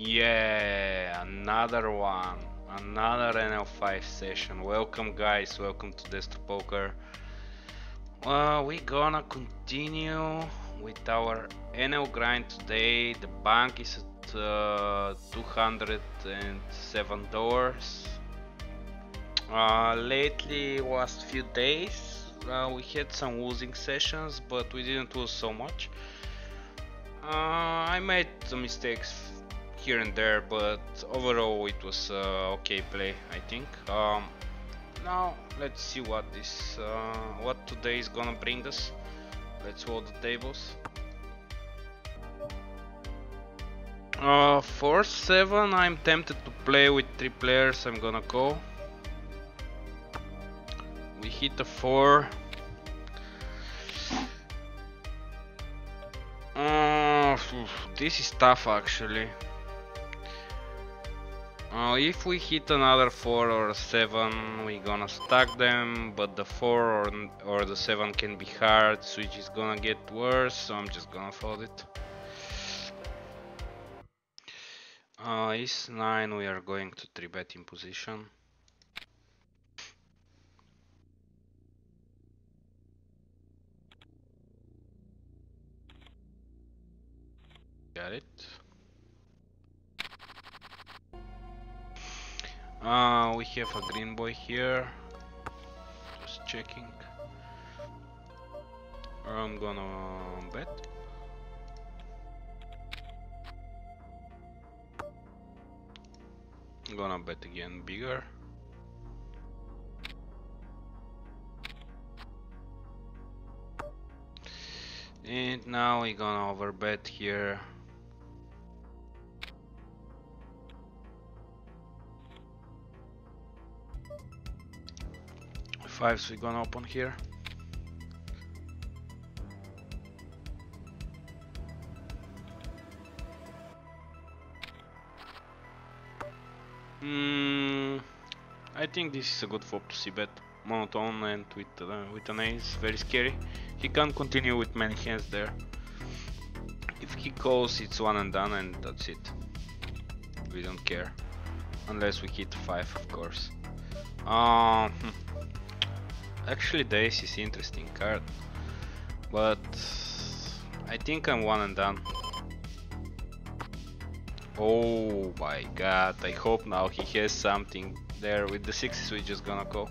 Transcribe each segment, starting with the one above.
Yeah, another one. Another NL5 session. Welcome guys, welcome to Desktop Poker. We're gonna continue with our NL grind today. The bank is at uh, 207 dollars. Uh, lately, last few days, uh, we had some losing sessions, but we didn't lose so much. Uh, I made some mistakes here and there, but overall it was uh, okay play, I think. Um, now let's see what this, uh, what today is gonna bring us. Let's roll the tables. Uh, 4-7, I'm tempted to play with 3 players, I'm gonna go. We hit a 4. Uh, this is tough actually. If we hit another 4 or 7, we're gonna stack them, but the 4 or, or the 7 can be hard, switch is gonna get worse, so I'm just gonna fold it. Uh, Ace 9, we are going to 3 bet in position. Got it. Uh, we have a green boy here. Just checking. I'm gonna bet. Gonna bet again bigger. And now we're gonna overbet here. Fives we're gonna open here. Hmm, I think this is a good flop to c bet monotone and with uh, with an ace, very scary. He can't continue with many hands there. If he calls, it's one and done, and that's it. We don't care, unless we hit five, of course. Um, actually, ace is interesting card, but I think I'm one and done. Oh my god, I hope now he has something there with the sixes we're just gonna go.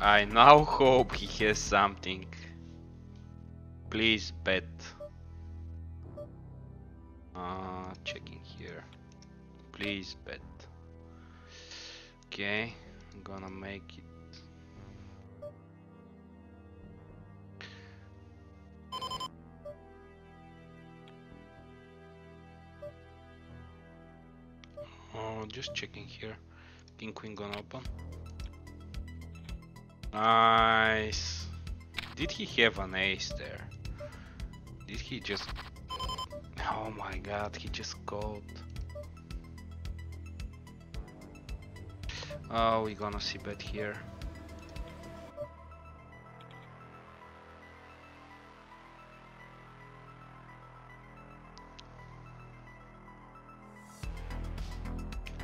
I now hope he has something. Please bet. Uh, checking here. Please bet. Okay, I'm gonna make it. Oh, just checking here. King Queen gonna open. Nice. Did he have an ace there? Did he just... Oh my god, he just called. Oh, we gonna c bet here.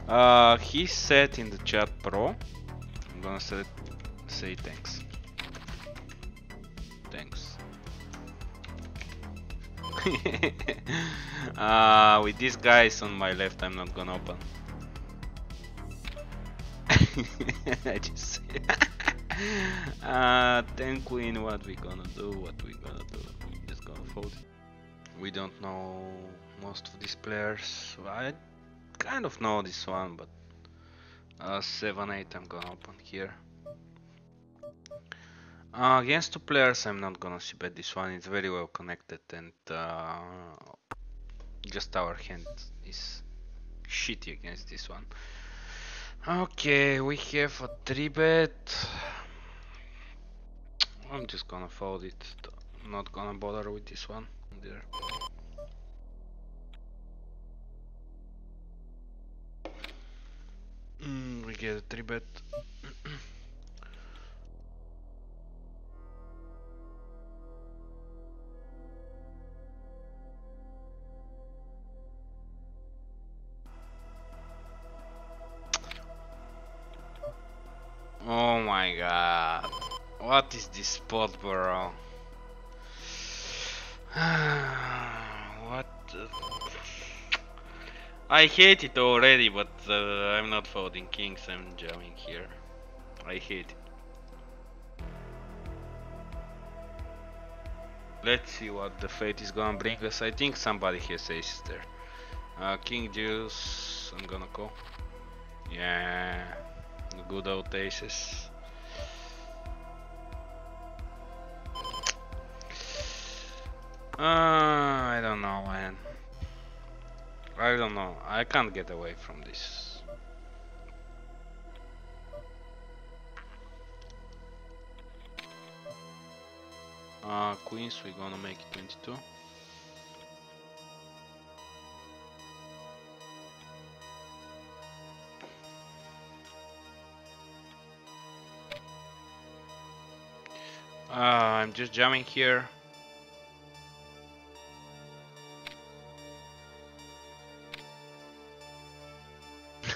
Uh, he said in the chat pro. I'm gonna say, say thanks. Thanks. uh, with these guys on my left, I'm not gonna open. I just uh, 10 queen, what we gonna do, what we gonna do, just gonna fold We don't know most of these players, I kind of know this one, but uh, 7 8 I'm gonna open here. Uh, against two players, I'm not gonna c bet this one. It's very well connected, and uh, just our hand is shitty against this one. Okay, we have a three bet. I'm just gonna fold it. Not gonna bother with this one. There. Mm, we get a 3 bet. My god. What is this spot, bro? what? the- I hate it already, but uh, I'm not folding kings, I'm jamming here. I hate it. Let's see what the fate is gonna bring us. I think somebody has aces there. Uh, King Deuce, I'm gonna call. Yeah, the good old aces. Uh, I don't know, man. I don't know. I can't get away from this. Uh, queens, we're gonna make 22. I'm just jamming here.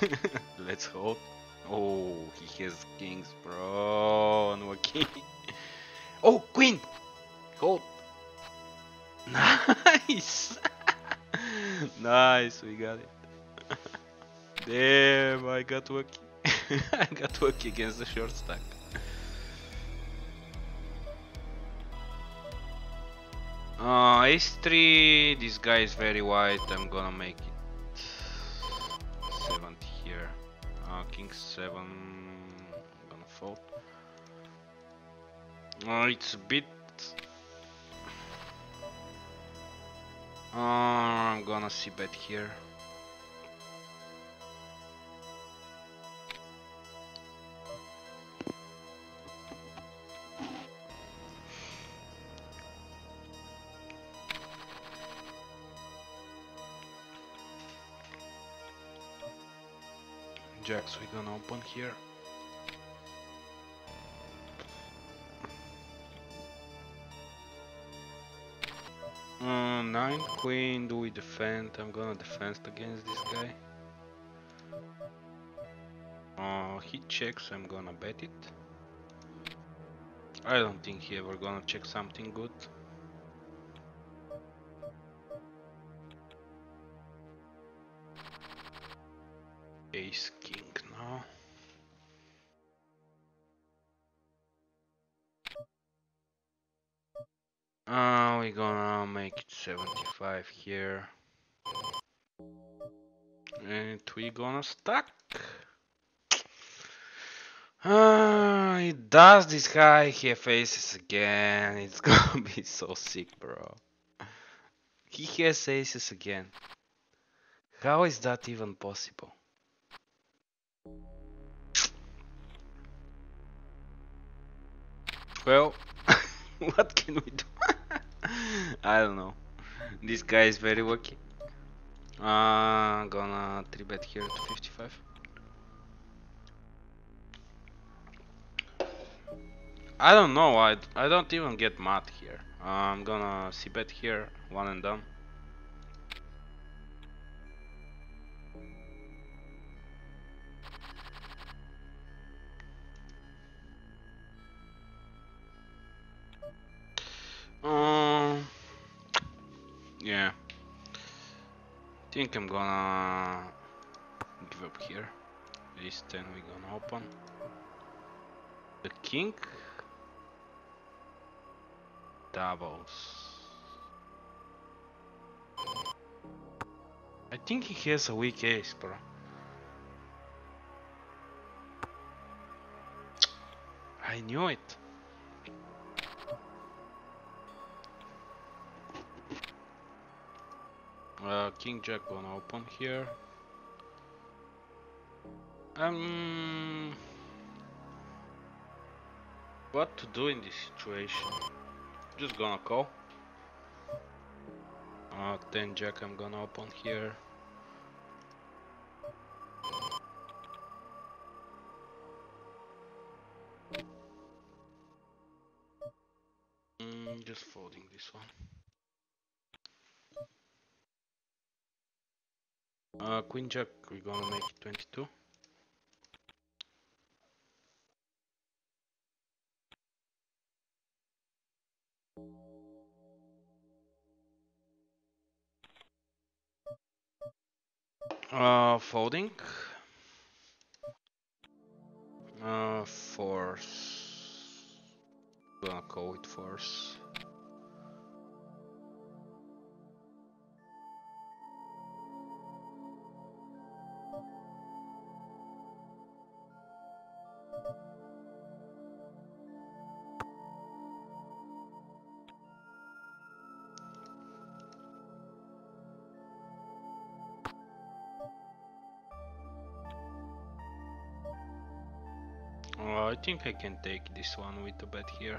Let's hope. Oh, he has kings, bro. No king. Oh, queen. Hold. Nice. nice, we got it. Damn, I got lucky. I got lucky against the short stack. Uh, ace 3, this guy is very wide, I'm gonna make it 7 here. Uh, king 7, I'm gonna fold. Uh, it's a bit... Uh, I'm gonna c bet here. Open here. Uh, nine queen. Do we defend? I'm gonna defend against this guy. Uh, he checks. I'm gonna bet it. I don't think he ever gonna check something good. Ace king now. Uh, we're gonna make it 75 here. And we gonna stack. Uh, it does this guy he faces again. It's gonna be so sick, bro. He has aces again. How is that even possible? Well, what can we do? I don't know. This guy is very lucky. Uh, gonna 3 bet here to 55. I don't know, I, I don't even get mad here. Uh, I'm gonna c bet here, one and done. I think I'm gonna give up here. This 10 we gonna open. The king doubles. I think he has a weak ace, bro. I knew it. Uh, King Jack gonna open here. Um, what to do in this situation? Just gonna call. Uh, 10 Jack I'm gonna open here. Mm, just folding this one. Uh, queen jack, we're gonna make 22. Uh, folding. Uh, force. Gonna call it force. Think I can take this one with a bet here.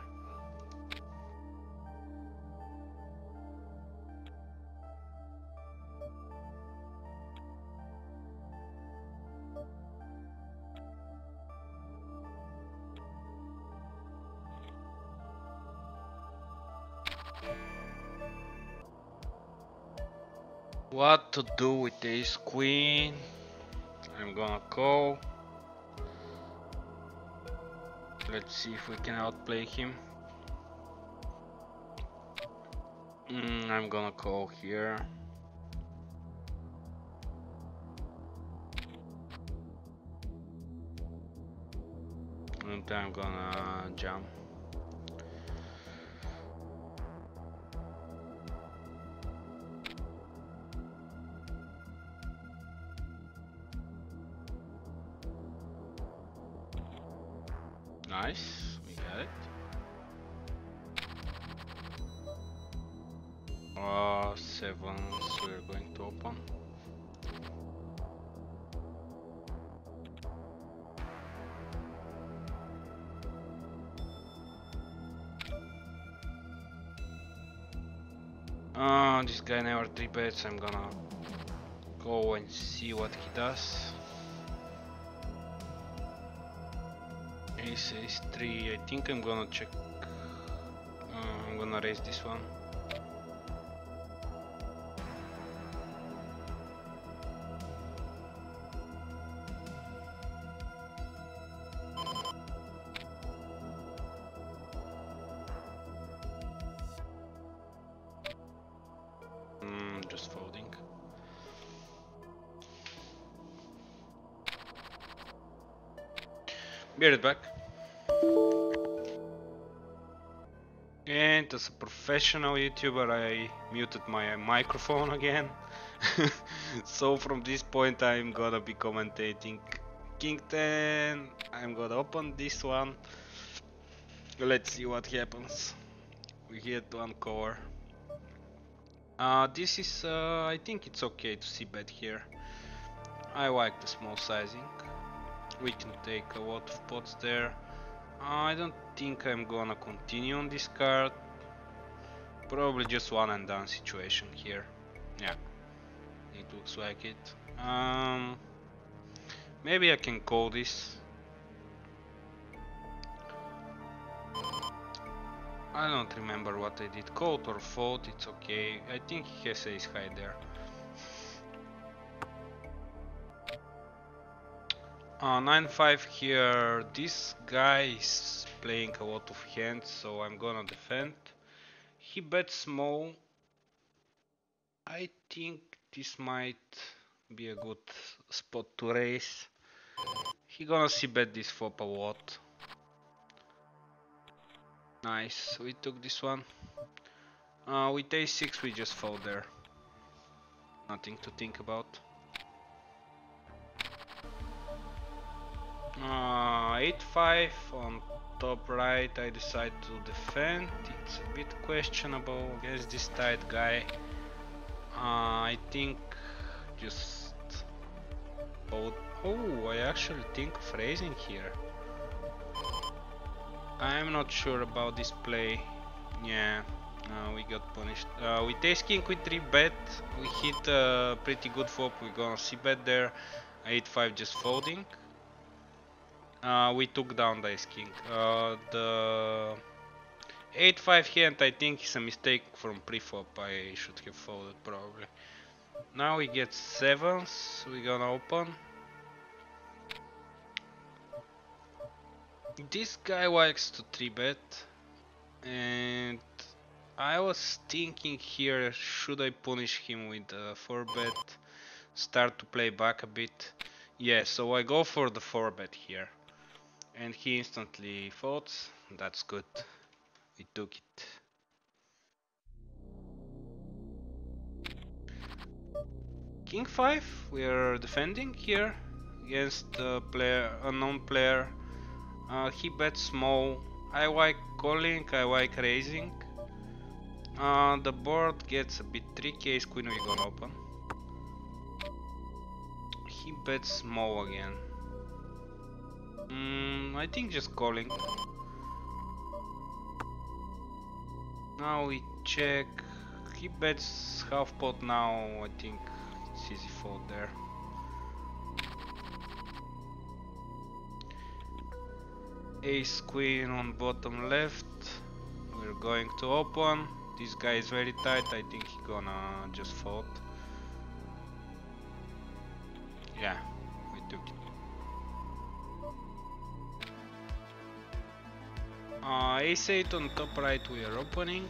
What to do with this queen? I'm gonna call. Let's see if we can outplay him. Mm, I'm gonna call here. And I'm gonna jump. class 7 so we're going to open Oh, ah, this guy never 3 bets, I'm gonna go and see what he does. Ace, says 3, I think I'm gonna check, uh, I'm gonna raise this one. Be right back. And as a professional YouTuber, I muted my microphone again. so from this point, I'm gonna be commentating King 10. I'm gonna open this one. Let's see what happens. We hit one core. Uh, this is, uh, I think it's okay to c bet here. I like the small sizing. We can take a lot of pots there. I don't think I'm gonna continue on this card. Probably just one and done situation here. Yeah, it looks like it. Um, maybe I can call this. I don't remember what I did. Called or fold, it's okay. I think he has ace high there. Uh, 9-5 here, this guy is playing a lot of hands, so I'm gonna defend. He bets small. I think this might be a good spot to raise. He gonna c bet this flop a lot. Nice, we took this one. Uh, with a6 we just fold there. Nothing to think about. Uh, 8-5 on top right I decide to defend. It's a bit questionable against this tight guy. Uh, I think just oh, oh I actually think of raising here. I'm not sure about this play. Yeah, uh, we got punished. Uh, with ace king with 3 bet, we hit a pretty good flop. We're gonna c bet there. 8-5 just folding. Uh, we took down the ace king. Uh, the 8-5 hand I think is a mistake from pre-flop. I should have folded probably. Now we get 7s. We're gonna open. This guy likes to 3-bet. And I was thinking here, should I punish him with a 4-bet? start to play back a bit. Yeah, so I go for the 4 bet here. And he instantly folds. That's good. We took it. King 5, we are defending here against a player, unknown player. Uh, he bets small. I like calling, I like raising. Uh, the board gets a bit tricky, ace queen we gonna open. He bets small again. Mm, I think just calling. Now we check. He bets half pot now, I think it's easy fold there. Ace queen on bottom left. We're going to open. This guy is very tight, I think he gonna just fold. Yeah, we took it. Uh, ace 8 on top right we are opening.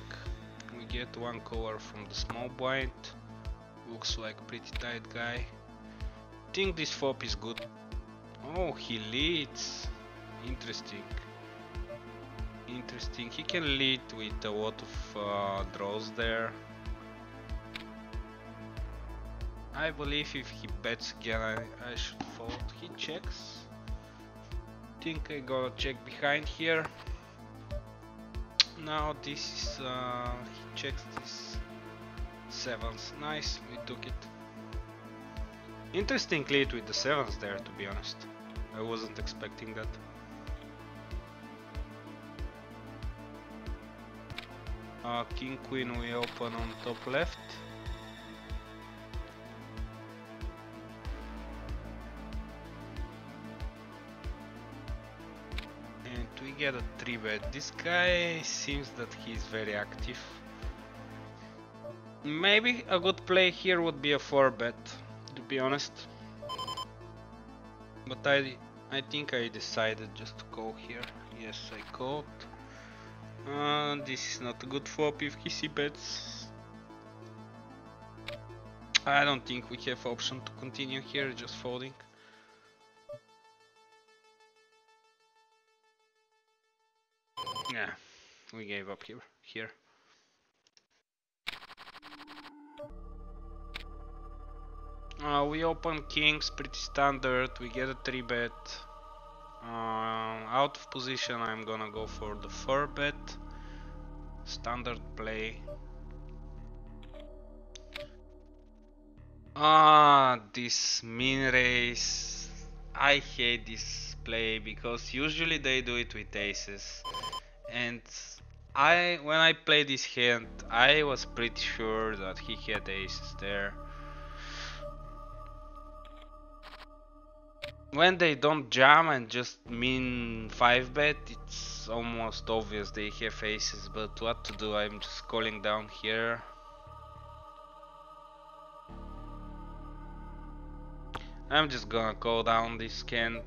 We get one cover from the small blind. Looks like pretty tight guy. Think this flop is good. Oh, he leads. Interesting. Interesting. He can lead with a lot of uh, draws there. I believe if he bets again, I, I should fold. He checks. Think I gotta check behind here. Now this is uh, he checks this sevens. Nice, we took it. Interesting lead with the sevens there, to be honest. I wasn't expecting that. Uh, king queen we open on top left. A 3 bet. This guy seems that he's very active. Maybe a good play here would be a 4 bet, to be honest. But I, I think I decided just to go here. Yes, I called. Uh, this is not good flop if he c-bets. I don't think we have option to continue here, just folding. Yeah, we gave up here. Here. Uh, we open kings, pretty standard. We get a three bet. Uh, out of position, I'm gonna go for the four bet. Standard play. Ah, this min raise. I hate this play because usually they do it with aces. And I, when I played this hand, I was pretty sure that he had aces there. when they don't jam and just min 5 bet it's almost obvious they have aces but what to do? I'm just calling down here. I'm just gonna call down this Kent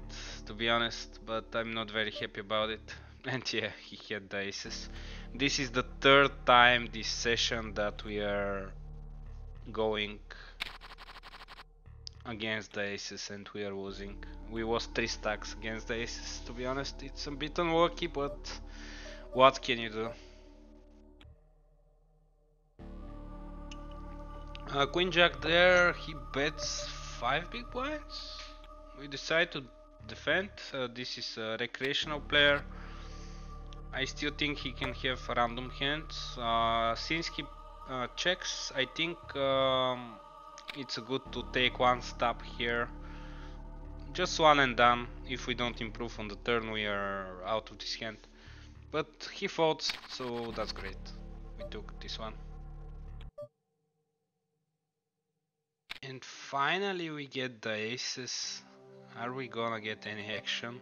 to be honest but I'm not very happy about it and yeah he had the aces this is the third time this session that we are going against the aces and we are losing. We lost 3 stacks against the aces to be honest. It's a bit unlucky but what can you do? Uh, Queen Jack there, he bets 5 big blinds. We decide to defend. Uh, this is a recreational player. I still think he can have random hands. Uh, since he uh, checks, I think um, it's good to take one step here. Just one and done. If we don't improve on the turn we are out of this hand. But he folds so that's great. We took this one. And finally we get the aces. Are we gonna get any action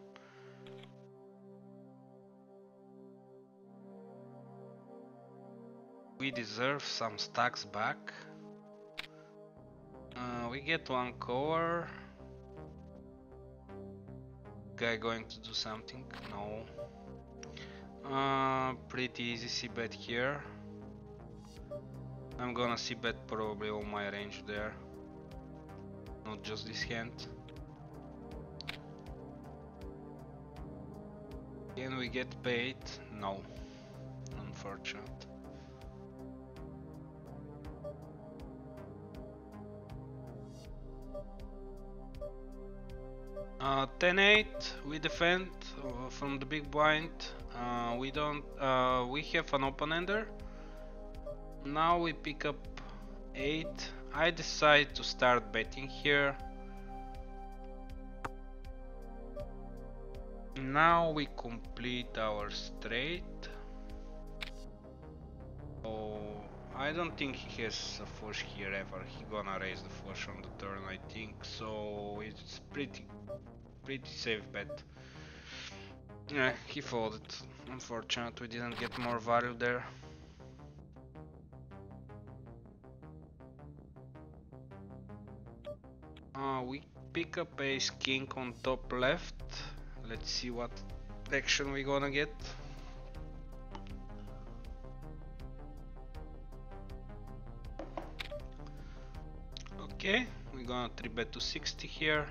we deserve some stacks back uh, we get one core. Guy going to do something? No. Uh, pretty easy c-bet here. I'm gonna c-bet probably all my range there. not just this hand. Can we get paid? No, unfortunate. Uh, 10-8, we defend uh, from the big blind. Uh, we don't. Uh, we have an open-ender. Now we pick up 8. I decide to start betting here. Now we complete our straight. Oh, I don't think he has a flush here ever. He gonna raise the flush on the turn, I think. So it's pretty, pretty safe bet. Yeah, he folded. Unfortunate, we didn't get more value there. Uh, we pick up ace king on top left. Let's see what action we gonna get. Okay, we're gonna 3 bet to 60 here.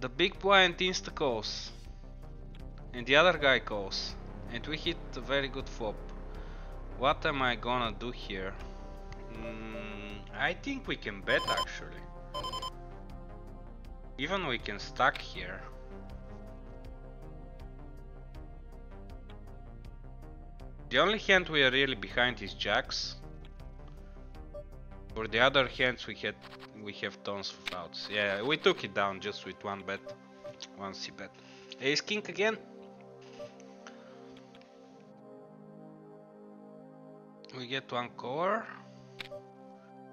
The big blind insta calls. And the other guy calls. And we hit a very good flop. What am I gonna do here? Mm, I think we can bet actually. Even we can stack here. The only hand we are really behind is jacks. For the other hands we had we have tons of outs. Yeah, we took it down just with one bet. One C bet. Ace king again. We get one core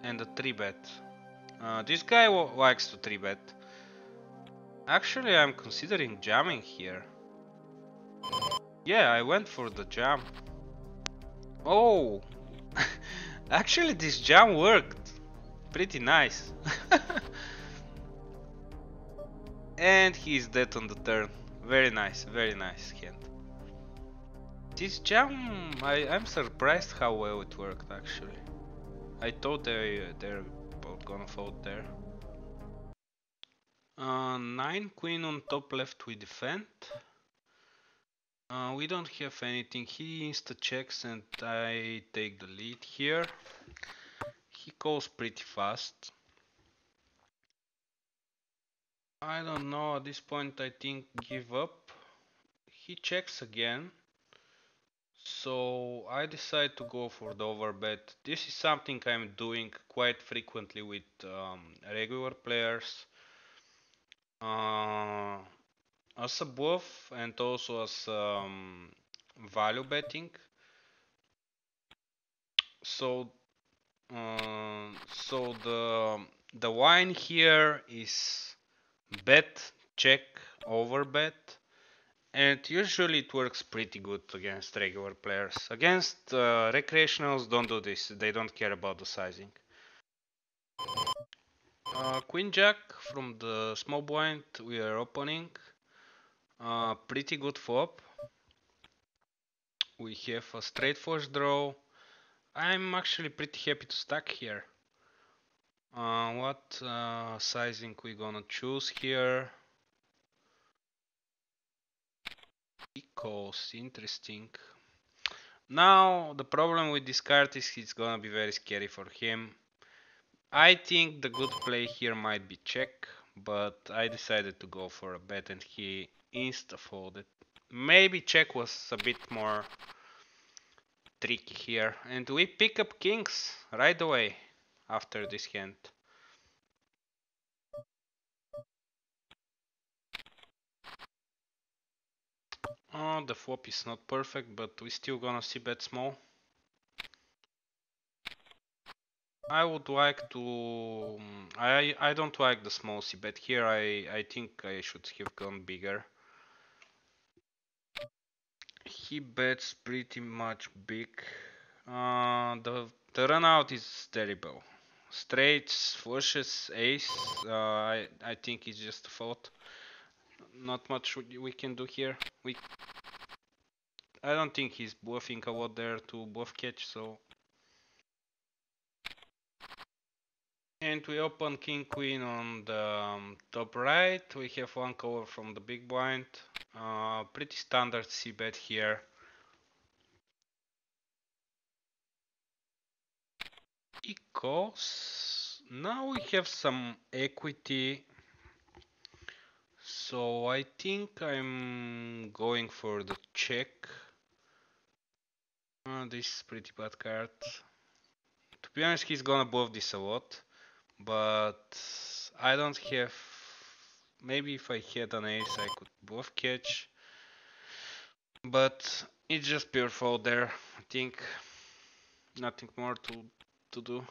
and a 3 bet. Uh, this guy likes to 3 bet. Actually, I'm considering jamming here. Yeah, I went for the jam. Oh! Actually, this jam worked. Pretty nice. and he's dead on the turn. Very nice, very nice hand. This jam, I, I'm surprised how well it worked actually. I thought they, they're gonna fold there. Uh, 9 queen on top left we defend. Uh, we don't have anything. He insta checks and I take the lead here. He calls pretty fast. I don't know, at this point I think give up. He checks again. So I decide to go for the overbet. This is something I'm doing quite frequently with um, regular players. Uh, as a bluff and also as um, value betting. So, uh, so the the line here is bet check over bet, and usually it works pretty good against regular players. Against uh, recreationals, don't do this. They don't care about the sizing. Uh, queen jack from the small blind we are opening uh, pretty good flop. We have a straight flush draw. I'm actually pretty happy to stack here. Uh, what uh, sizing we gonna choose here? Equals, interesting. Now the problem with this card is it's gonna be very scary for him. I think the good play here might be check, but I decided to go for a bet and he insta folded. Maybe check was a bit more tricky here. And we pick up kings right away after this hand. Oh, the flop is not perfect, but we still gonna c bet small. I would like to. Mm, I I don't like the small c bet here. I I think I should have gone bigger. He bets pretty much big. Uh, the the is terrible. Straights, flushes, ace. Uh, I I think it's just a fault. Not much we can do here. We I don't think he's bluffing a lot there to bluff catch, so. And we open king queen on the um, top right. We have one cover from the big blind. Uh, pretty standard bet here. He calls. Now we have some equity. So I think I'm going for the check. Uh, this is pretty bad card. To be honest, he's gonna bluff this a lot, but I don't have. Maybe if I had an ace, I could bluff catch, but it's just pure fold there. I think nothing more to to do.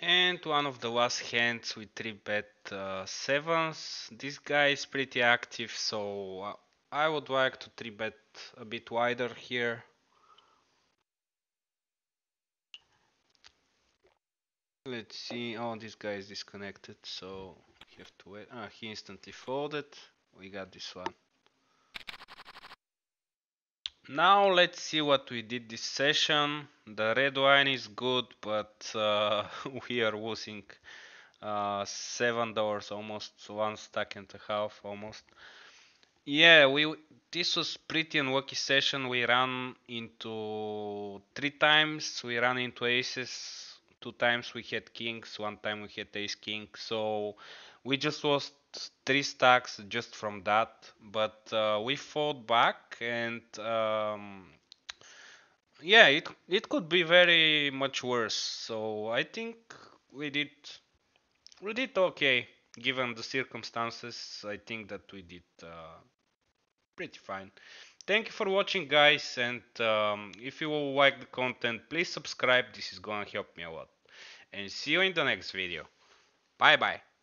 And one of the last hands we 3 bet uh, sevens. This guy is pretty active, so uh, I would like to 3 bet a bit wider here. Let's see. Oh, this guy is disconnected, so have to wait. Ah, he instantly folded. We got this one. Now let's see what we did this session. The red wine is good, but uh, we are losing uh, seven dollars, almost one stack and a half, almost. Yeah, we this was pretty unlucky session. We ran into three times. We ran into aces. Two times we had kings. One time we had ace king. So we just lost three stacks just from that, but uh, we fought back and um, yeah, it it could be very much worse. So I think we did we did okay given the circumstances. I think that we did uh, pretty fine. Thank you for watching, guys, and um, if you like the content, please subscribe. This is gonna help me a lot. And see you in the next video. Bye bye.